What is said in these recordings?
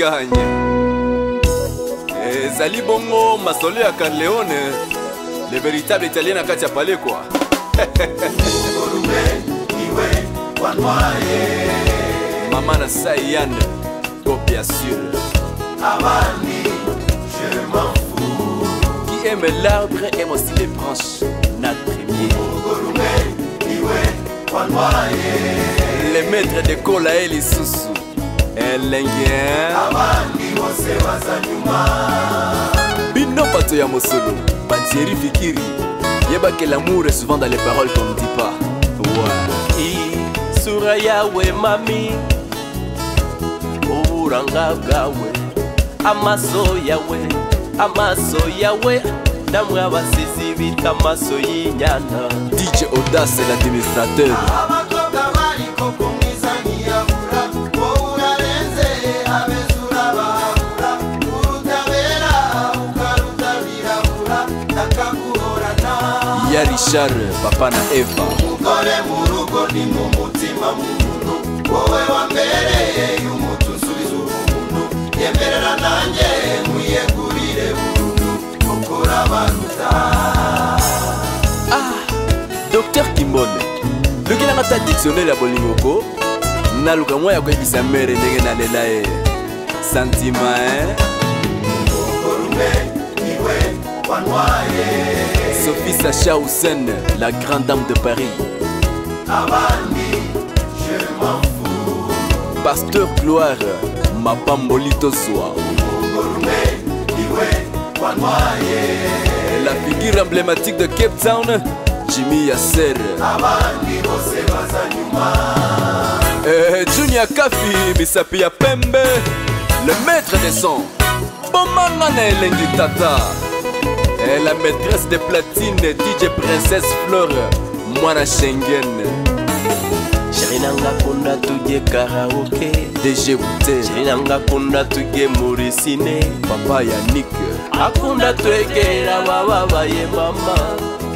gagne ezali bongo masolo ya carleone le véritable italien na kati ya pale kwa mama na saiyan to bien sûr Amani, je m'en fous. Qui aime l'arbre aime aussi les branches. Notre premier. Le maître de Kola et les sous. elenge eh? bino bato ya mosolo bantieri fikiri yeba ke l'amour est souvent dans les paroles qu'on ne dit pas ouais. sura yawe mami oburanga bwawe amaso yawe amaso yawe namwe abasizi bita amaso y'inyana dj audace l'administrateur ya richard papa na eva mukole muluko ndimo mutima mumuno wowe wambere y'umutu nsubiza ubumuntu yemerera nanjye mwiyegurire burundu ukura baruta ah dr kimone lokelanga ta dictionnaire ya bolingoko naluka mwa ya koyebisa mere ndenge nalela ye santima e eh? wanwaye fils Sacha Houssen, la grande dame de Paris. Abani, je m'en fous. Pasteur Gloire, ma pambolito soir. La figure emblématique de Cape Town, Jimmy Yasser. Eh, Junior Kafi, Misapi Pembe, le maître des sons. Bon Tata la maîtresse des platines, DJ Princesse Fleur, Mwana Schengen. Chirinanga konda tuye karaoke DJ Bouté Chirinanga konda tuye Morissine Papa Yannick Akunda tuekela wababa Baye mama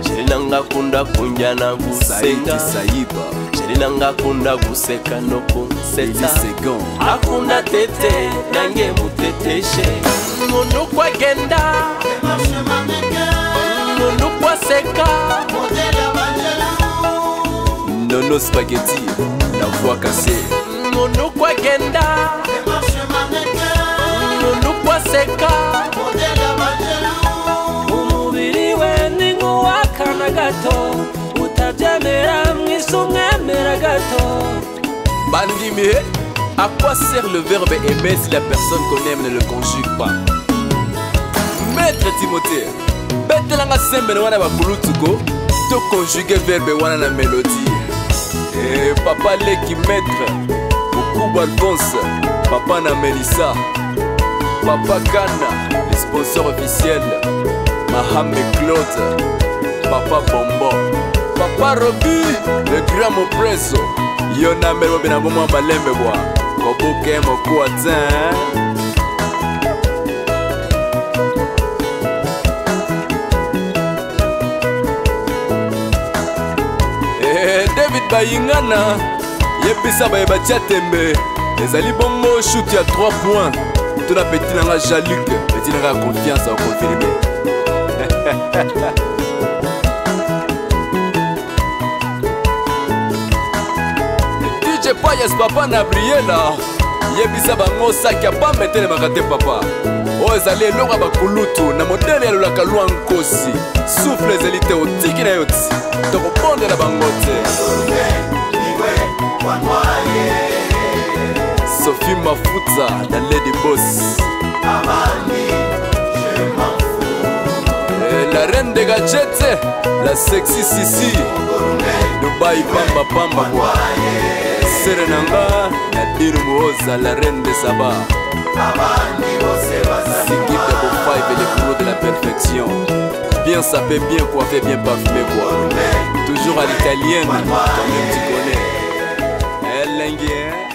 Chirinanga konda Kunjana na guseka Saiba kunda konda guseka noko seta Akunda tete nange muteteshe Mungu kwagenda naseka nono spageti La voix Monu kwa agenda monoko aseka umubiri we ninga uwakana gato utabyemera mwiso umwemera gato bandimihe eh, à quoi sert le verbe aimer si la personne qu'on aime ne le conjugue pas Maître Timothée betelanga sembene wana babulutuko to konjuge verbe wana na melodi e eh, papa leki maître mokubu alphonse papa na melisa papa kana le sponsor officiel mahame claude papa bombo papa robu le grand mopreso yo na mbelo bena bomwa balembe bwa kobuke mokuwa te david bayingana yebisa bayebatia tembe ezali bongo shut ya 3 point tuna peti nanga jaluk peti nanga ya konfiance ya konfirme dj payes papa na briela yebisa bango saki ya pamba etelemaka te papa oyo ezali eloko ya bakulutu na modele yalolaka lwa nkosi sufle ezali te otiki na yo ti tokobondela bango te sophie mafuta na lady bos eh, la reine de gachete la sexy sisi ngai pambapamba sere na nga nadirmu ozala reine de saba sigite bofai ve le couleur de la perfection bien sapé bien coiffé bien parfumé quoi toujours à l'italienne toi-même tu connais elengi eh, hein?